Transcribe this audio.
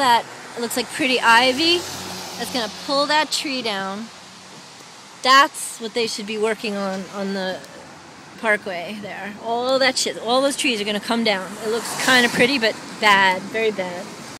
that looks like pretty ivy that's gonna pull that tree down. That's what they should be working on on the parkway there. All that shit, all those trees are gonna come down. It looks kind of pretty, but bad, very bad.